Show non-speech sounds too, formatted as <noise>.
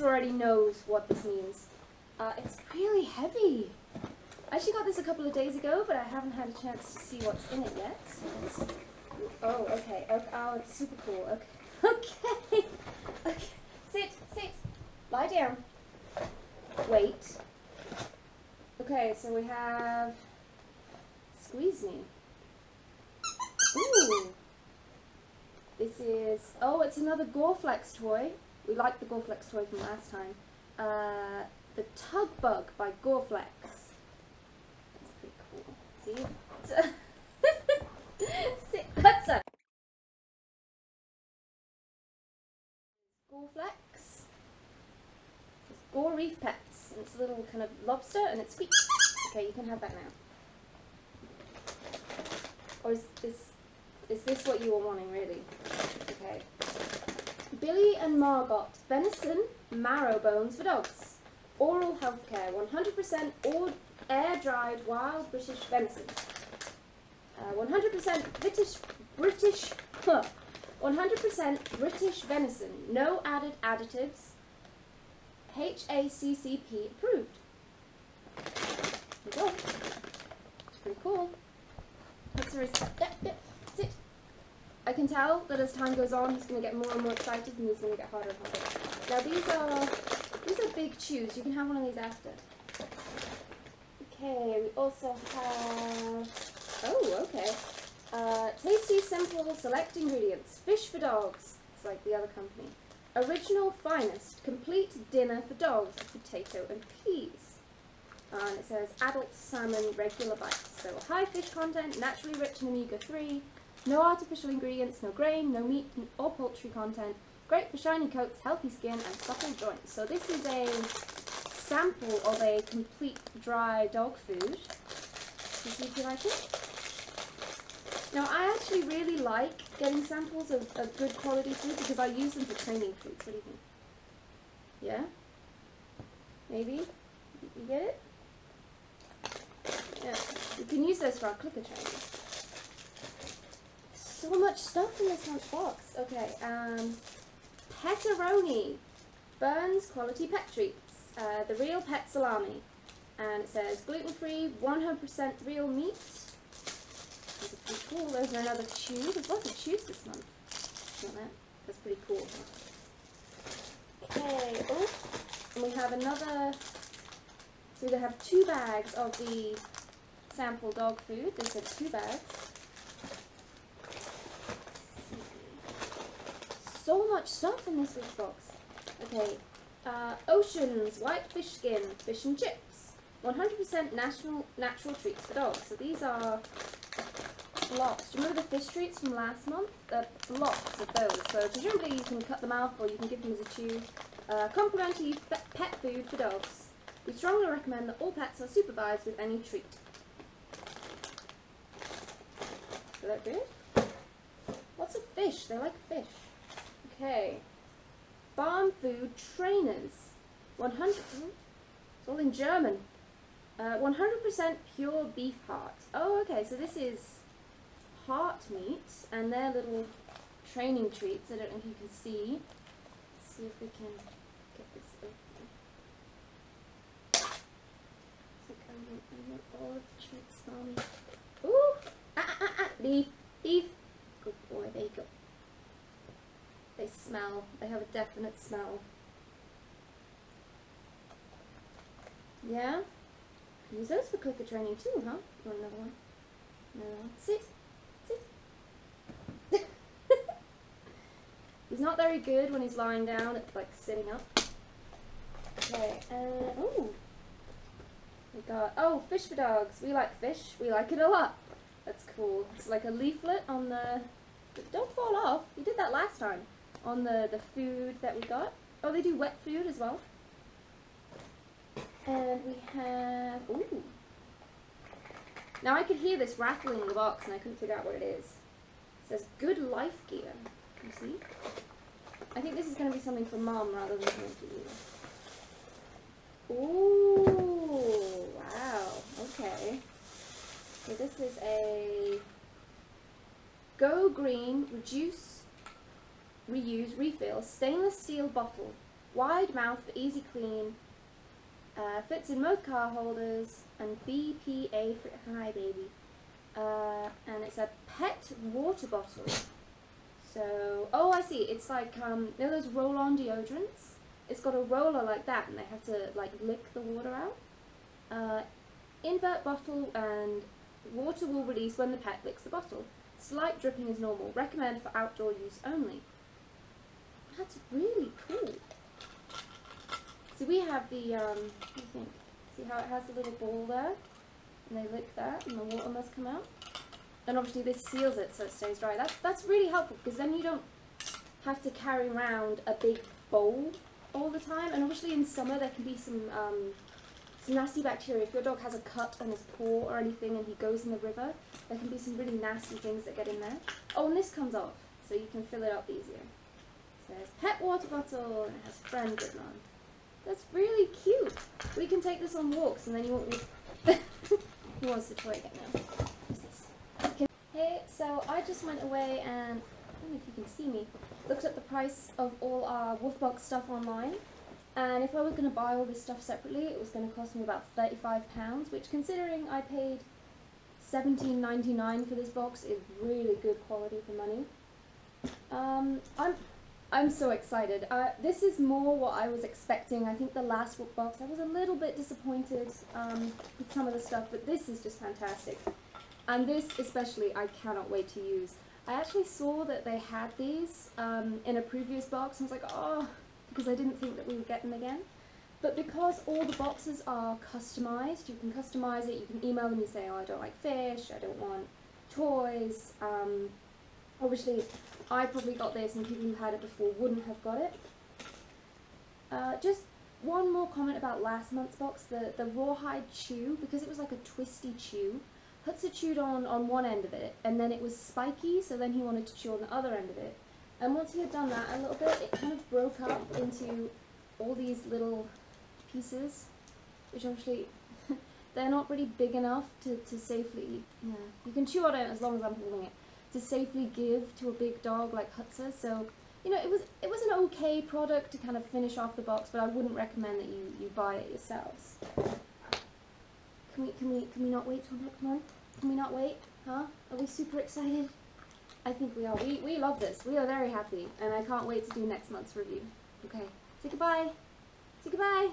Already knows what this means. Uh, it's really heavy. I actually got this a couple of days ago, but I haven't had a chance to see what's in it yet. Oh, okay. okay. Oh, it's super cool. Okay. <laughs> Okay. okay. Sit, sit. Lie down. Wait. Okay, so we have Squeeze Me. Ooh. This is oh, it's another Goreflex toy. We liked the Goreflex toy from last time. Uh, the Tug Bug by Goreflex. That's pretty cool. See? <laughs> Goreflex. It's Gore Reef Pets. And it's a little kind of lobster and it squeaks. Okay, you can have that now. Or is this is this what you were wanting really? Okay. Billy and Margot, venison, marrow bones for dogs. Oral health care, 100% all air-dried wild British venison. Uh, 100% British, British, huh, 100% British venison, no added additives. HACCP approved. There we go. It's pretty cool. Yeah, yeah, sit. I can tell that as time goes on, he's going to get more and more excited, and he's going to get harder and harder. Now these are these are big chews. You can have one of these after. Okay, we also have. Oh, okay. Uh, tasty, simple, select ingredients. Fish for dogs. It's like the other company. Original finest, complete dinner for dogs potato and peas. And it says adult salmon regular bites. So high fish content, naturally rich in omega-3, no artificial ingredients, no grain, no meat or poultry content. Great for shiny coats, healthy skin and supple joints. So this is a sample of a complete dry dog food. You see if you like it? Now I actually really like getting samples of, of good quality food because I use them for training foods. What do you think? Yeah? Maybe? You get it? Yeah. You can use those for our clicker training. So much stuff in this lunch box. Okay, um, pepperoni. Burns quality pet treats. Uh, the real pet salami. And it says gluten-free, 100% real meat. Are pretty cool. There's another chew. There's lots of chews this month. That? That's pretty cool. Okay. Oh, and we have another. So we have two bags of the sample dog food. They said two bags. So much stuff in this box. Okay. Uh, Oceans white fish skin fish and chips. 100% natural natural treats for dogs. So these are lots. Do you remember the fish treats from last month? There are lots of those. So presumably you can cut them out or you can give them as a chew. Uh, complimentary pet food for dogs. We strongly recommend that all pets are supervised with any treat. Is that good? Lots of fish. They like fish. Okay. Farm food trainers. 100. hmm, It's all in German. Uh, 100% pure beef heart. Oh, okay. So this is heart meat and their little training treats. I don't know if you can see. Let's see if we can get this open. I want, I want all of the treats, mommy. Ooh! Ah, ah, ah, ah. Beef! Beef! Good boy, there you go. They smell. They have a definite smell. Yeah? Use those for clicker training too, huh? You want another one? One. Sit. Sit. <laughs> he's not very good when he's lying down. It's like sitting up. Okay, uh, oh. We got, oh, fish for dogs. We like fish. We like it a lot. That's cool. It's like a leaflet on the, don't fall off. You did that last time. On the, the food that we got. Oh, they do wet food as well. And we have, ooh. Now I could hear this rattling in the box and I couldn't figure out what it is. It says good life gear. You see? I think this is going to be something for mom rather than for you. Ooh, wow. Okay. So this is a Go Green Reduce, Reuse, Refill stainless steel bottle Wide mouth for easy clean. Uh, fits in most car holders and BPA for hi baby. Uh, and it's a pet water bottle. So, oh, I see. It's like um, you know those roll-on deodorants. It's got a roller like that, and they have to like lick the water out. Uh, invert bottle and water will release when the pet licks the bottle. Slight dripping is normal. Recommend for outdoor use only. That's really cool. So we have the, um, think? See how it has a little ball there? And they lick that and the water must come out. And obviously this seals it so it stays dry. That's, that's really helpful because then you don't have to carry around a big bowl all the time. And obviously in summer there can be some, um, some nasty bacteria. If your dog has a cut on his paw or anything and he goes in the river, there can be some really nasty things that get in there. Oh, and this comes off, so you can fill it up easier. Says pet water bottle and it has friend written on. That's really cute. We can take this on walks and then you won't be... <laughs> Who wants the toy again now? What's this? Okay. Hey, so I just went away and, I don't know if you can see me, looked at the price of all our Woofbox stuff online. And if I was going to buy all this stuff separately, it was going to cost me about £35, which considering I paid $17.99 for this box is really good quality for money. Um, I'm I'm so excited. Uh, this is more what I was expecting. I think the last Woofbox, I was a little bit disappointed um, with some of the stuff, but this is just fantastic. And this especially, I cannot wait to use. I actually saw that they had these um, in a previous box, and I was like, oh, because I didn't think that we would get them again. But because all the boxes are customized, you can customize it, you can email them and say, oh, I don't like fish, I don't want toys. Um, obviously, I probably got this and people who had it before wouldn't have got it. Uh, just one more comment about last month's box, the, the rawhide chew, because it was like a twisty chew. Hutser chewed on, on one end of it, and then it was spiky, so then he wanted to chew on the other end of it. And once he had done that a little bit, it kind of broke up into all these little pieces, which obviously <laughs> they're not really big enough to, to safely, yeah, you can chew on it as long as I'm holding it, to safely give to a big dog like Hutser, so, you know, it was it was an okay product to kind of finish off the box, but I wouldn't recommend that you, you buy it yourselves. Can we, can we, can we not wait till next month? Can we not wait? Huh? Are we super excited? I think we are. We, we love this. We are very happy, and I can't wait to do next month's review. Okay, say goodbye. Say goodbye.